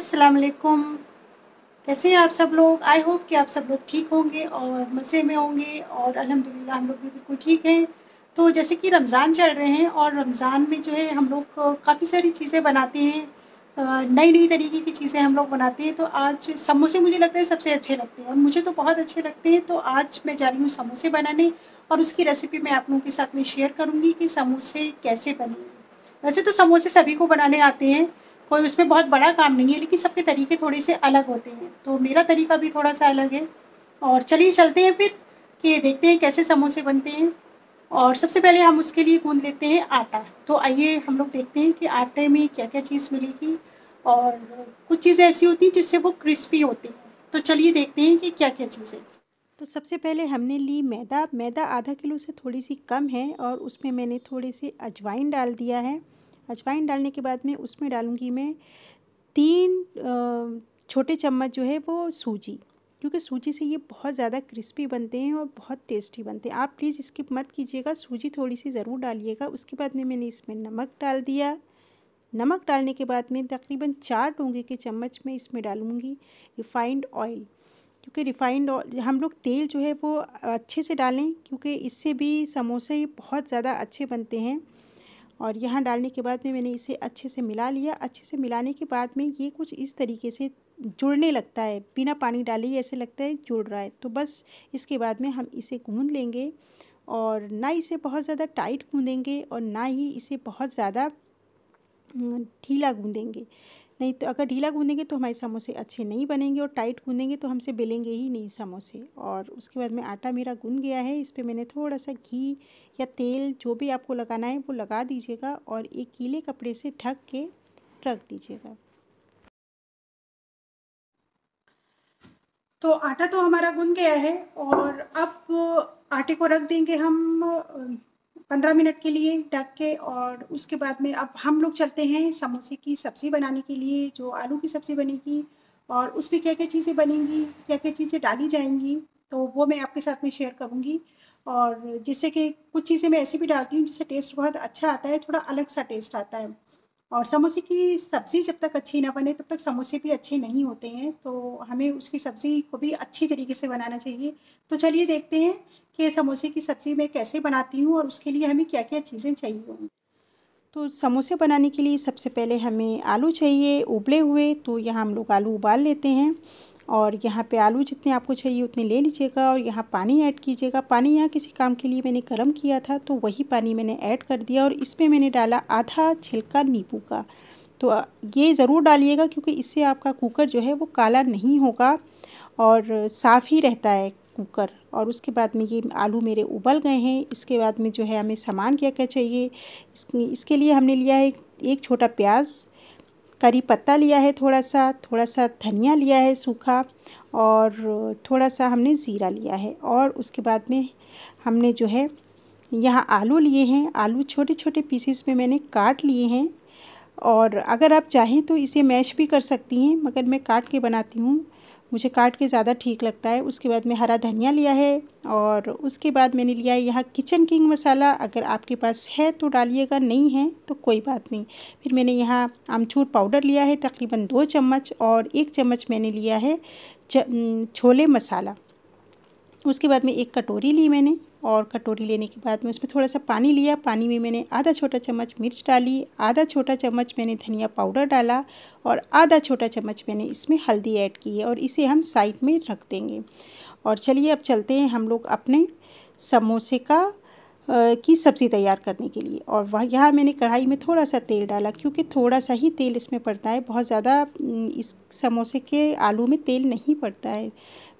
अस्सलाम वालेकुम कैसे हैं आप सब लोग? आई होप कि आप सब लोग ठीक होंगे और मज़े में होंगे और अल्हम्दुलिल्लाह हम लोग भी बिल्कुल ठीक हैं। तो जैसे कि रमज़ान चल रहे हैं और रमज़ान में जो है हम लोग काफ़ी सारी चीज़ें बनाते हैं। नई नई तरीके की चीज़ें हम लोग बनाते हैं। तो आज समोसे मुझे लगता है सबसे अच्छे लगते हैं और मुझे तो बहुत अच्छे लगते हैं। तो आज मैं जा रही हूँ समोसे बनाने और उसकी रेसिपी मैं आप लोगों के साथ में शेयर करूँगी कि समोसे कैसे बने वैसे तो समोसे सभी को बनाने आते हैं कोई उसमें बहुत बड़ा काम नहीं है, लेकिन सबके तरीके थोड़े से अलग होते हैं। तो मेरा तरीका भी थोड़ा सा अलग है। और चलिए चलते हैं फिर, कि देखते हैं कैसे समोसे बनते हैं। और सबसे पहले हम उसके लिए गूंद लेते हैं आटा। तो आइए हम लोग देखते हैं कि आटे में क्या क्या चीज़ मिलेगी। और कुछ चीज़ें ऐसी होती हैं जिससे वो क्रिस्पी होती हैं। तो चलिए देखते हैं कि क्या क्या चीज़ें तो सबसे पहले हमने ली मैदा। मैदा आधा किलो से थोड़ी सी कम है और उसमें मैंने थोड़े से अजवाइन डाल दिया है। अजवाइन डालने के बाद में उसमें डालूँगी मैं तीन छोटे चम्मच जो है वो सूजी। क्योंकि सूजी से ये बहुत ज़्यादा क्रिस्पी बनते हैं और बहुत टेस्टी बनते हैं। आप प्लीज़ स्किप मत कीजिएगा, सूजी थोड़ी सी ज़रूर डालिएगा। उसके बाद में मैंने इसमें नमक डाल दिया। नमक डालने के बाद में तकरीबन चार डोंगे के चम्मच में इसमें डालूँगी रिफ़ाइंड ऑयल। क्योंकि रिफ़ाइंड ऑयल हम लोग तेल जो है वो अच्छे से डालें, क्योंकि इससे भी समोसे बहुत ज़्यादा अच्छे बनते हैं। और यहाँ डालने के बाद में मैंने इसे अच्छे से मिला लिया। अच्छे से मिलाने के बाद में ये कुछ इस तरीके से जुड़ने लगता है। बिना पानी डाले ही ऐसे लगता है जुड़ रहा है। तो बस इसके बाद में हम इसे गूँध लेंगे और ना इसे बहुत ज़्यादा टाइट गूँधेंगे और ना ही इसे बहुत ज़्यादा ढीला गूँधेंगे नहीं तो अगर ढीला गूँधेंगे तो हमारे समोसे अच्छे नहीं बनेंगे और टाइट गूँधेंगे तो हमसे बेलेंगे ही नहीं समोसे। और उसके बाद में आटा मेरा गूँध गया है, इस पर मैंने थोड़ा सा घी या तेल जो भी आपको लगाना है वो लगा दीजिएगा और एक गीले कपड़े से ढक के रख दीजिएगा। तो आटा तो हमारा गुन गया है और अब आटे को रख देंगे हम पंद्रह मिनट के लिए ढक के और उसके बाद में अब हम लोग चलते हैं समोसे की सब्ज़ी बनाने के लिए, जो आलू की सब्ज़ी बनेगी और उसमें क्या क्या चीज़ें बनेंगी क्या क्या चीज़ें डाली जाएँगी तो वो मैं आपके साथ में शेयर करूँगी। और जिससे कि कुछ चीज़ें मैं ऐसी भी डालती हूँ, जिससे टेस्ट बहुत अच्छा आता है, थोड़ा अलग सा टेस्ट आता है। और समोसे की सब्ज़ी जब तक अच्छी ना बने, तब तक समोसे भी अच्छे नहीं होते हैं तो हमें उसकी सब्ज़ी को भी अच्छी तरीके से बनाना चाहिए। तो चलिए देखते हैं कि समोसे की सब्ज़ी मैं कैसे बनाती हूँ और उसके लिए हमें क्या क्या चीज़ें चाहिए होंगी? तो समोसे बनाने के लिए सबसे पहले हमें आलू चाहिए उबले हुए तो यहाँ हम लोग आलू उबाल लेते हैं। और यहाँ पे आलू जितने आपको चाहिए उतने ले लीजिएगा और यहाँ पानी ऐड कीजिएगा। पानी यहाँ किसी काम के लिए मैंने गर्म किया था तो वही पानी मैंने ऐड कर दिया और इसमें मैंने डाला आधा छिलका नींबू का। तो ये ज़रूर डालिएगा क्योंकि इससे आपका कुकर जो है वो काला नहीं होगा और साफ़ ही रहता है। कुकर और उसके बाद में ये आलू मेरे उबल गए हैं। इसके बाद में जो है हमें सामान क्या क्या चाहिए इसके लिए हमने लिया है एक छोटा प्याज, करी पत्ता लिया है थोड़ा सा थोड़ा सा धनिया लिया है सूखा और थोड़ा सा हमने ज़ीरा लिया है। और उसके बाद में हमने जो है यहाँ आलू लिए हैं। आलू छोटे छोटे पीसीस में मैंने काट लिए हैं। और अगर आप चाहें तो इसे मैश भी कर सकती हैं, मगर मैं काट के बनाती हूँ। मुझे काट के ज़्यादा ठीक लगता है। उसके बाद में हरा धनिया लिया है और उसके बाद मैंने लिया है यहाँ किचन किंग मसाला अगर आपके पास है तो डालिएगा, नहीं है तो कोई बात नहीं। फिर मैंने यहाँ आमचूर पाउडर लिया है, तकरीबन दो चम्मच और एक चम्मच मैंने लिया है छोले मसाला। उसके बाद में एक कटोरी ली मैंने। और कटोरी लेने के बाद में उसमें थोड़ा सा पानी लिया। पानी में मैंने आधा छोटा चम्मच मिर्च डाली, आधा छोटा चम्मच मैंने धनिया पाउडर डाला और आधा छोटा चम्मच मैंने इसमें हल्दी ऐड की है और इसे हम साइड में रख देंगे। और चलिए अब चलते हैं हम लोग अपने समोसे का की सब्ज़ी तैयार करने के लिए। और वह, यहाँ मैंने कढ़ाई में थोड़ा सा तेल डाला क्योंकि थोड़ा सा ही तेल इसमें पड़ता है। बहुत ज़्यादा इस समोसे के आलू में तेल नहीं पड़ता है।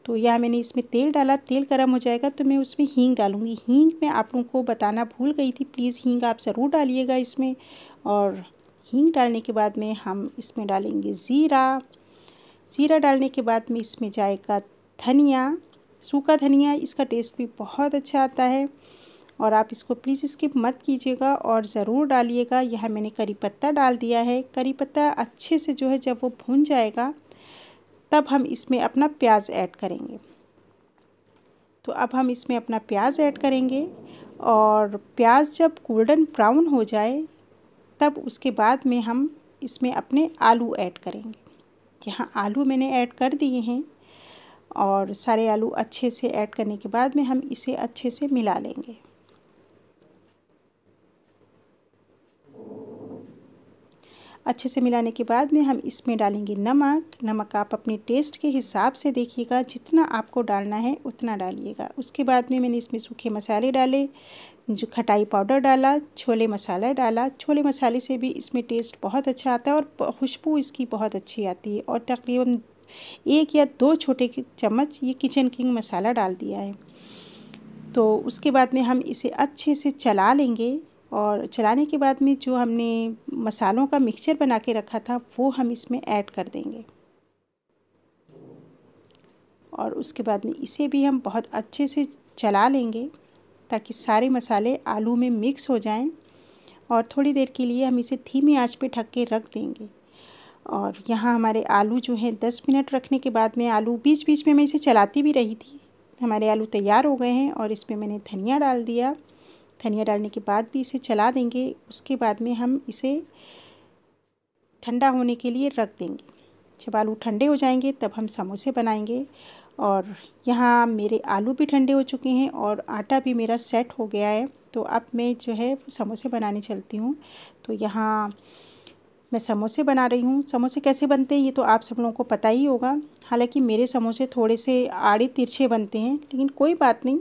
तो यहाँ मैंने इसमें तेल डाला, तेल गर्म हो जाएगा तो मैं उसमें हींग डालूँगी। हींग मैं आप लोगों को बताना भूल गई थी, प्लीज़ हींग आप ज़रूर डालिएगा इसमें। और हींग डालने के बाद में हम इसमें डालेंगे ज़ीरा। ज़ीरा डालने के बाद में इसमें जाएगा धनिया। सूखा धनिया, इसका टेस्ट भी बहुत अच्छा आता है। और आप इसको प्लीज़ स्किप मत कीजिएगा और ज़रूर डालिएगा। यह मैंने करी पत्ता डाल दिया है। करी पत्ता अच्छे से जो है जब वो भून जाएगा तब हम इसमें अपना प्याज ऐड करेंगे। तो अब हम इसमें अपना प्याज ऐड करेंगे और प्याज जब गोल्डन ब्राउन हो जाए, तब उसके बाद में हम इसमें अपने आलू ऐड करेंगे। यहाँ आलू मैंने ऐड कर दिए हैं और सारे आलू अच्छे से ऐड करने के बाद में हम इसे अच्छे से मिला लेंगे। अच्छे से मिलाने के बाद में हम इसमें डालेंगे नमक। नमक आप अपने टेस्ट के हिसाब से देखिएगा। जितना आपको डालना है, उतना डालिएगा। उसके बाद में मैंने इसमें सूखे मसाले डाले, जो खटाई पाउडर डाला, छोले मसाला डाला। छोले मसाले से भी इसमें टेस्ट बहुत अच्छा आता है और खुशबू इसकी बहुत अच्छी आती है। और तकरीबन एक या दो छोटे चम्मच ये किचन किंग मसाला डाल दिया है। तो उसके बाद में हम इसे अच्छे से चला लेंगे। और चलाने के बाद में जो हमने मसालों का मिक्सचर बना के रखा था, वो हम इसमें ऐड कर देंगे। और उसके बाद में इसे भी हम बहुत अच्छे से चला लेंगे ताकि सारे मसाले आलू में मिक्स हो जाएँ और थोड़ी देर के लिए हम इसे धीमी आँच पे ढक के रख देंगे। और यहाँ हमारे आलू जो हैं, दस मिनट रखने के बाद में आलू बीच बीच में मैं इसे चलाती भी रही थी। हमारे आलू तैयार हो गए हैं और इसमें मैंने धनिया डाल दिया। धनिया डालने के बाद भी इसे चला देंगे। उसके बाद में हम इसे ठंडा होने के लिए रख देंगे। जब आलू ठंडे हो जाएँगे, तब हम समोसे बनाएँगे। और यहाँ मेरे आलू भी ठंडे हो चुके हैं और आटा भी मेरा सेट हो गया है। तो अब मैं जो है समोसे बनाने चलती हूँ। तो यहाँ मैं समोसे बना रही हूँ। समोसे कैसे बनते हैं, ये तो आप सब लोगों को पता ही होगा। हालाँकि मेरे समोसे थोड़े से आड़े तिरछे बनते हैं, लेकिन कोई बात नहीं।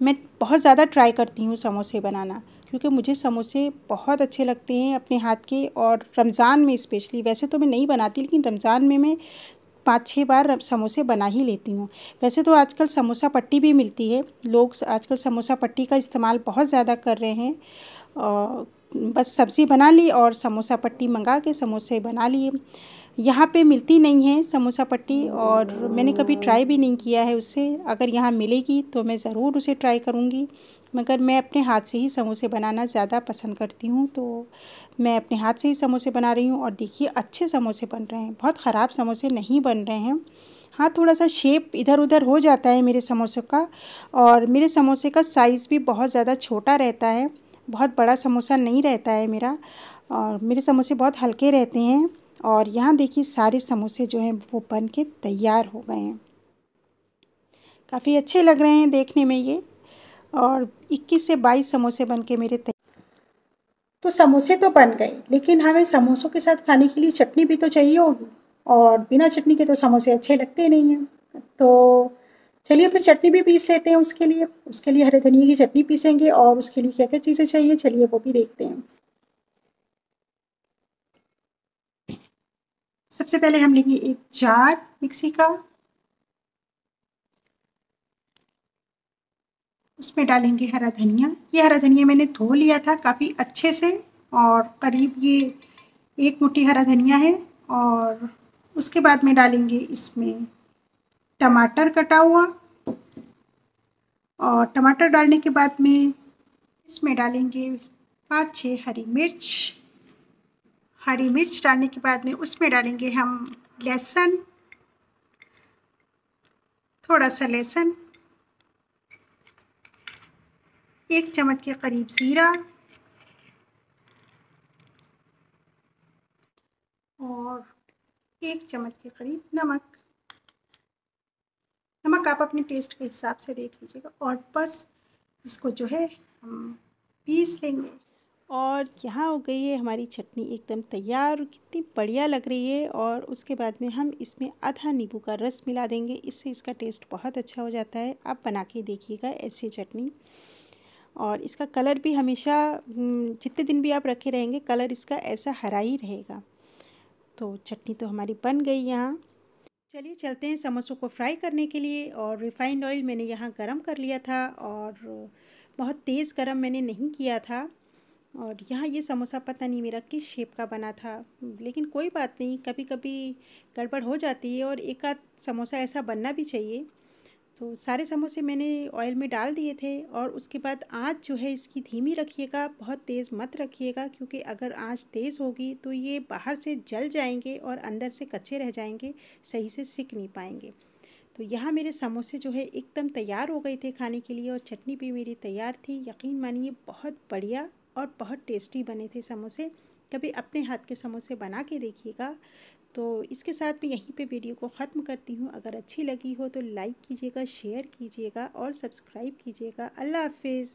मैं बहुत ज़्यादा ट्राई करती हूँ समोसे बनाना, क्योंकि मुझे समोसे बहुत अच्छे लगते हैं अपने हाथ के और रमज़ान में स्पेशली वैसे तो मैं नहीं बनाती, लेकिन रमज़ान में मैं पाँच छः बार समोसे बना ही लेती हूँ। वैसे तो आजकल समोसा पट्टी भी मिलती है, लोग आजकल समोसा पट्टी का इस्तेमाल बहुत ज़्यादा कर रहे हैं बस सब्ज़ी बना ली और समोसा पट्टी मंगा के समोसे बना लिए। यहाँ पे मिलती नहीं है समोसा पट्टी और मैंने कभी ट्राई भी नहीं किया है उससे अगर यहाँ मिलेगी तो मैं ज़रूर उसे ट्राई करूँगी। मगर मैं अपने हाथ से ही समोसे बनाना ज़्यादा पसंद करती हूँ तो मैं अपने हाथ से ही समोसे बना रही हूँ और देखिए अच्छे समोसे बन रहे हैं। बहुत ख़राब समोसे नहीं बन रहे हैं। हाँ थोड़ा सा शेप इधर उधर हो जाता है मेरे समोसे का और मेरे समोसे का साइज़ भी बहुत ज़्यादा छोटा रहता है। बहुत बड़ा समोसा नहीं रहता है मेरा और मेरे समोसे बहुत हल्के रहते हैं। और यहाँ देखिए सारे समोसे जो हैं वो बन के तैयार हो गए हैं। काफ़ी अच्छे लग रहे हैं देखने में ये। और 21 से 22 समोसे बन के मेरे तो समोसे तो बन गए, लेकिन हमें समोसों के साथ खाने के लिए चटनी भी तो चाहिए होगी। और बिना चटनी के तो समोसे अच्छे लगते नहीं हैं। तो चलिए फिर चटनी भी पीस लेते हैं उसके लिए। उसके लिए हरे धनिया की चटनी पीसेंगे और उसके लिए क्या क्या चीज़ें चाहिए, चलिए वो भी देखते हैं। सबसे पहले हम लेंगे एक जार मिक्सी का। उसमें डालेंगे हरा धनिया। ये हरा धनिया मैंने धो लिया था काफ़ी अच्छे से और करीब ये एक मुट्ठी हरा धनिया है और उसके बाद में डालेंगे इसमें टमाटर कटा हुआ। और टमाटर डालने के बाद में इसमें डालेंगे पाँच छः हरी मिर्च। हरी मिर्च डालने के बाद में उसमें डालेंगे हम लहसुन, थोड़ा सा लहसुन, एक चम्मच के करीब ज़ीरा और एक चम्मच के करीब नमक। नमक आप अपने टेस्ट के हिसाब से देख लीजिएगा और बस इसको जो है हम पीस लेंगे। और यहाँ हो गई है हमारी चटनी एकदम तैयार और कितनी बढ़िया लग रही है और उसके बाद में हम इसमें आधा नींबू का रस मिला देंगे। इससे इसका टेस्ट बहुत अच्छा हो जाता है। आप बना के देखिएगा ऐसी चटनी। और इसका कलर भी हमेशा जितने दिन भी आप रखे रहेंगे, कलर इसका ऐसा हरा ही रहेगा। तो चटनी तो हमारी बन गई यहाँ। चलिए चलते हैं समोसों को फ्राई करने के लिए और रिफ़ाइंड ऑयल मैंने यहाँ गरम कर लिया था और बहुत तेज़ गरम मैंने नहीं किया था। और यहाँ ये समोसा पता नहीं मेरा किस शेप का बना था। लेकिन कोई बात नहीं कभी कभी गड़बड़ हो जाती है और एक आध समोसा ऐसा बनना भी चाहिए। तो सारे समोसे मैंने ऑयल में डाल दिए थे और उसके बाद आँच जो है इसकी धीमी रखिएगा, बहुत तेज़ मत रखिएगा, क्योंकि अगर आँच तेज़ होगी तो ये बाहर से जल जाएँगे और अंदर से कच्चे रह जाएँगे, सही से सिक नहीं पाएँगे। तो यहाँ मेरे समोसे जो है एकदम तैयार हो गए थे खाने के लिए और चटनी भी मेरी तैयार थी। यकीन मानिए, बहुत बढ़िया और बहुत टेस्टी बने थे समोसे। कभी अपने हाथ के समोसे बना के देखिएगा। तो इसके साथ मैं यहीं पे वीडियो को ख़त्म करती हूँ। अगर अच्छी लगी हो तो लाइक कीजिएगा, शेयर कीजिएगा और सब्सक्राइब कीजिएगा। अल्लाह हाफिज़।